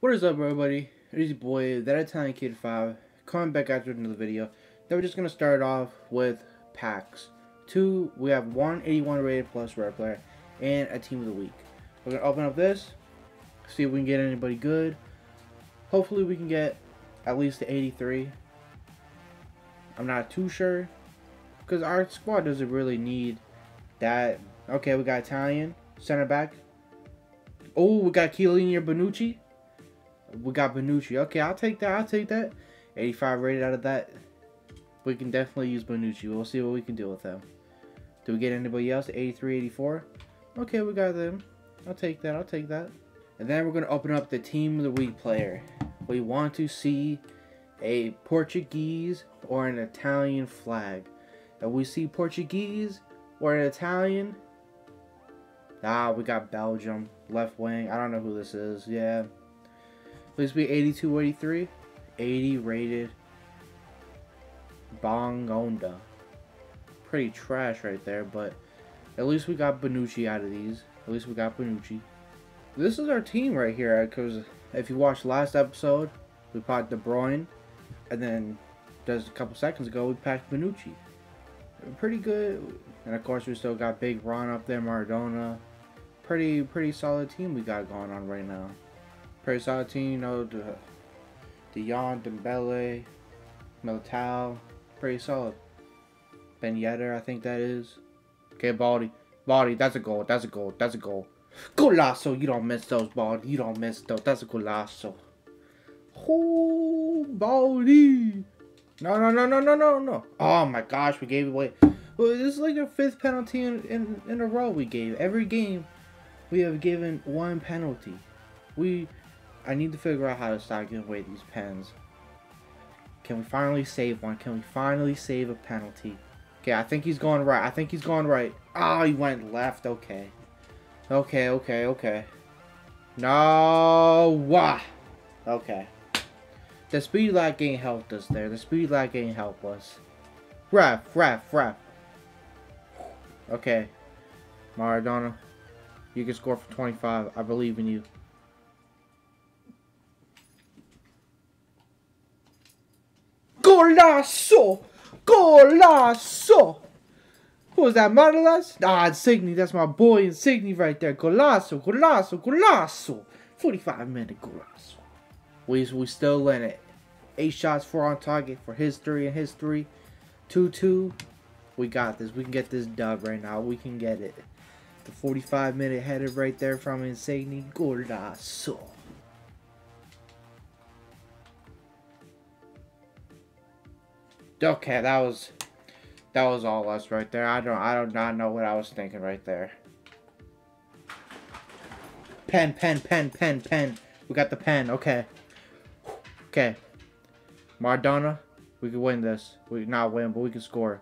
What is up, everybody? It is your boy, that Italian Kid 5, coming back after another video. Now we're just going to start off with packs. Two, we have one 81 rated plus rare player, and a team of the week. We're going to open up this, see if we can get anybody good. Hopefully we can get at least the 83. I'm not too sure, because our squad doesn't really need that. Okay, we got Italian, center back. Oh, we got Chiellini Bonucci. We got Bonucci. Okay, I'll take that. I'll take that. 85 rated out of that. We can definitely use Bonucci. We'll see what we can do with them. Do we get anybody else? 83, 84? Okay, we got them. I'll take that. I'll take that. And then we're going to open up the Team of the Week player. We want to see a Portuguese or an Italian flag. If we see Portuguese or an Italian, ah, we got Belgium, left wing. I don't know who this is. Yeah. Please be 82, 83. 80 rated. Bongonda. Pretty trash right there, but at least we got Bonucci out of these. At least we got Bonucci. This is our team right here, because if you watched last episode, we packed De Bruyne, and then just a couple seconds ago, we packed Bonucci. Pretty good. And of course, we still got Big Ron up there, Maradona. Pretty, pretty solid team we got going on right now. Know, De, Jong, Dembele, Militao. Pretty solid. Ben Yedder, I think that is. Okay, Baldy. Baldy, that's a goal. That's a goal. That's a goal. Golasso, you don't miss those, Baldy. You don't miss those. That's a golasso. Oh, Baldy. No, no, no, no, no, no, no. Oh my gosh, we gave away. Well, this is like our fifth penalty in, in, in a row we gave. Every game, we have given one penalty. We, I need to figure out how to stop giving away these pens. Can we finally save one? Can we finally save a penalty? Okay, I think he's going right. I think he's going right. Oh, he went left. Okay. Okay, okay, okay. No. Wah. Okay. The speed lag ain't helped us there. The speed lag ain't helped us. Ref, ref, ref. Okay. Maradona, you can score for 25. I believe in you. Golasso! Golasso! Who was that, Manolas? Ah, Insigne. That's my boy Insigne right there. Golasso, golasso, golasso. 45 minute golasso. We, we still in it. Eight shots, four on target for his three and his three. 2-2. We got this. We can get this dub right now. We can get it. The 45 minute header right there from Insigne. Golasso. Okay, that was that was all us right there. I don't I do not know what I was thinking right there. Pen, pen, pen, pen, pen. We got the pen. Okay. Okay. Maradona, we can win this. We not win, but we can score.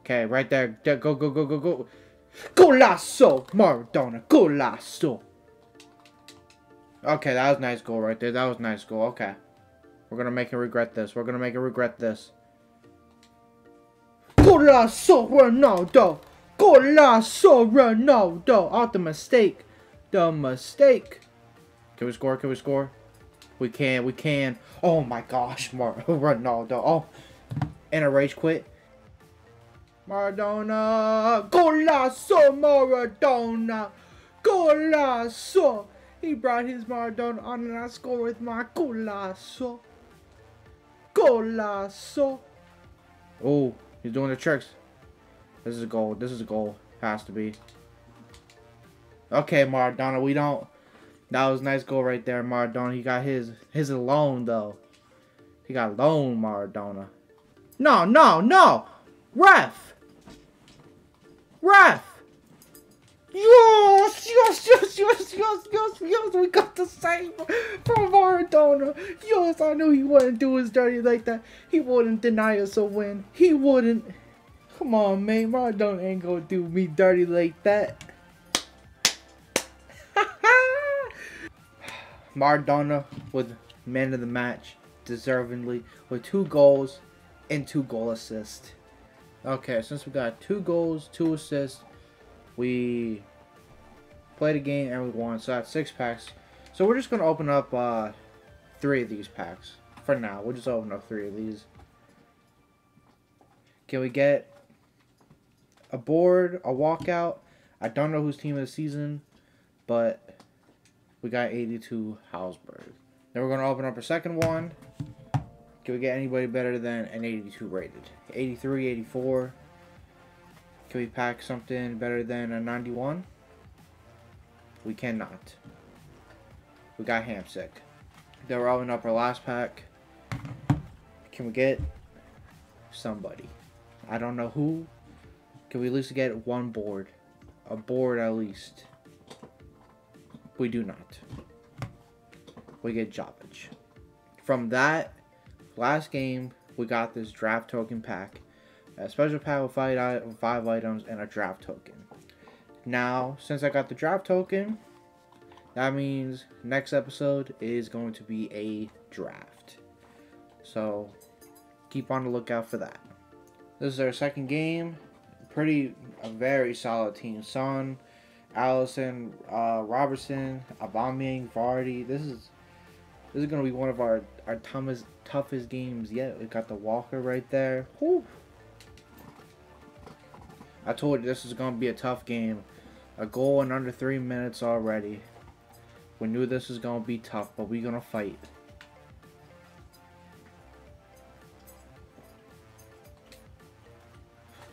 Okay, right there. Go, go, go, go, go. Golasso! Maradona, golasso! Okay, that was nice goal right there. That was nice goal. Okay. We're going to make him regret this. We're going to make him regret this. Golasso Ronaldo! Golasso Ronaldo! Oh, the mistake. The mistake. Can we score? Can we score? We can. We can. Oh my gosh, Mar Ronaldo. Oh, and a rage quit. Maradona. Golasso Maradona. Golasso. He brought his Maradona on and I score with my Golasso. Golasso. Oh. He's doing the tricks. This is a goal. This is a goal. Has to be. Okay, Maradona. We don't. That was nice goal right there, Maradona. He got his his alone though. He got alone, Maradona. No, no, no! Ref! Ref! Yes, yes, yes, yes, yes, yes, yes, we got the save from Maradona. Yes, I knew he wouldn't do his dirty like that. He wouldn't deny us a win. He wouldn't. Come on, man. Maradona ain't gonna do me dirty like that. Maradona with man of the match, deservingly, with two goals and two goal assists. Okay, since we got two goals, two assists, we played a game and we won. So that's six packs. So we're just gonna open up uh, three of these packs for now. We'll just open up three of these. Can we get a board, a walkout? I don't know whose team of the season, but we got 82 Hausberg. Then we're going to open up a second one. Can we get anybody better than an 82 rated? 83, 84. Can we pack something better than a 91? We cannot. We got Hamsik. Then we're opening up our last pack. Can we get somebody? I don't know who. Can we at least get one board? A board at least. We do not. We get Jovic. From that last game, we got this draft token pack. A special pack with five, five items and a draft token. Now, since I got the draft token, that means next episode is going to be a draft. So, keep on the lookout for that. This is our second game. Pretty, a very solid team. Son, Alisson, uh, Robertson, Aubameyang, Vardy. This is this is gonna be one of our our toughest toughest games yet. We got the Walker right there. Whew. I told you this is gonna be a tough game. A goal in under three minutes already. We knew this was gonna be tough, but we're gonna fight.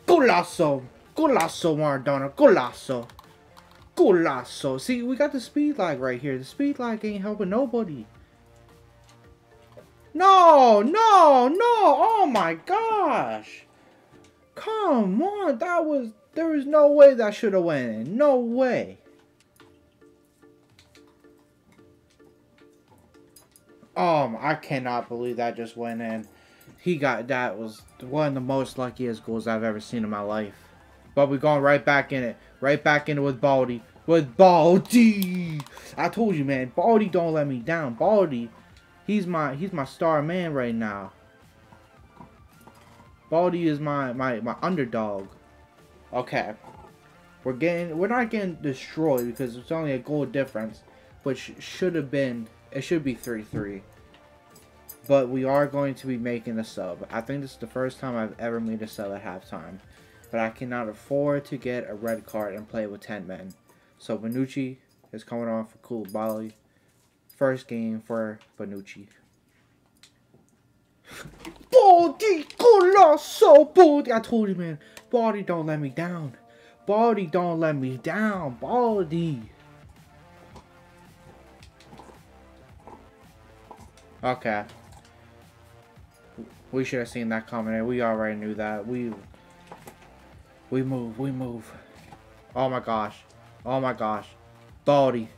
Golasso! Golasso, Maradona! Golasso! Golasso! See, we got the speed lag right here. The speed lag ain't helping nobody. No! No! No! Oh my gosh! Come on! That was... There was no way that should have went in. No way. Um, I cannot believe that just went in he got that was one of the most luckiest goals I've ever seen in my life. But we're going right back in it. Right back in it with Baldy. With Baldy! I told you, man. Baldy don't let me down. Baldy, he's my he's my star man right now. Baldy is my my my underdog. Okay. We're getting we're not getting destroyed because it's only a goal difference, which should have been it should be 3-3. But we are going to be making a sub. I think this is the first time I've ever made a sub at halftime. But I cannot afford to get a red card and play with 10 men. So Bonucci is coming on for Koulibaly. First game for Bonucci. Baldy Colosso Baldy I told you man, Baldy don't let me down. Baldy don't let me down. Baldy. Okay. We should have seen that coming. We already knew that. We we move. We move. Oh my gosh. Oh my gosh. Baldy.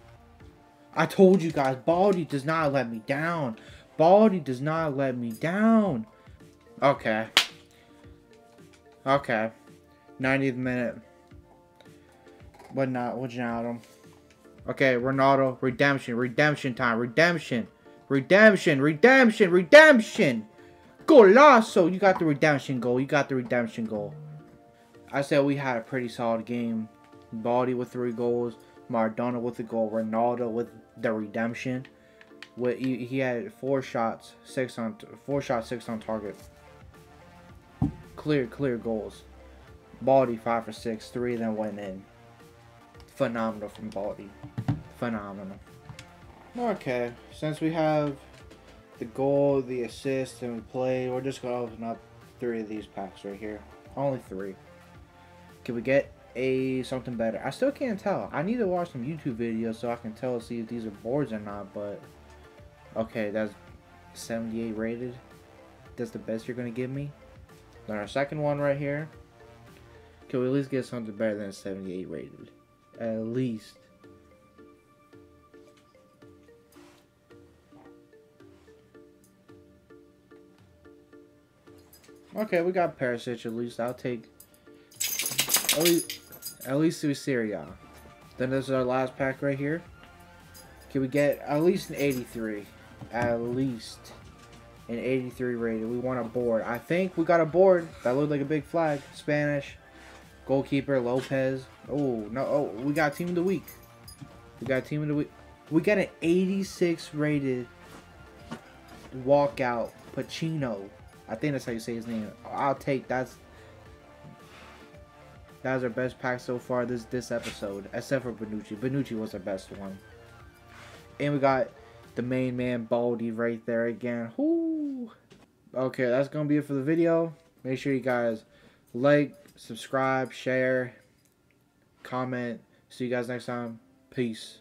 I told you guys, Baldy does not let me down. Baldy does not let me down. Okay. Okay. 90th minute. What not? What's Ronaldo? Okay, Ronaldo. Redemption. Redemption time. Redemption. Redemption. Redemption. Redemption. Golazo, You got the redemption goal. You got the redemption goal. I said we had a pretty solid game. Baldy with three goals. Maradona with a goal. Ronaldo with the redemption. With he, he had four shots, six on four shots, six on target. Clear, clear goals. Baldy five for six. Three of them went in. Phenomenal from Baldy. Phenomenal. Okay, since we have the goal, the assist, and we play. We're just going to open up three of these packs right here. Only three. Can we get a something better? I still can't tell. I need to watch some YouTube videos so I can tell see if these are boards or not, but... Okay, that's 78 rated. That's the best you're going to give me. Then our second one right here. Can we at least get something better than 78 rated? At least. Okay, we got Perisic at least. I'll take at least at least through Syria. Then this is our last pack right here. Can we get at least an 83? At least an 83 rated. We want a board. I think we got a board that looked like a big flag. Spanish. Goalkeeper Lopez. Oh, no. Oh, we got team of the week. We got team of the week. We got an 86 rated walkout Pacino. I think that's how you say his name. I'll take that's that's our best pack so far this this episode, except for Benucci. Benucci was our best one. And we got the main man Baldy right there again. Whoo! Okay, that's gonna be it for the video. Make sure you guys like, subscribe, share, comment. See you guys next time. Peace.